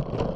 you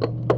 you.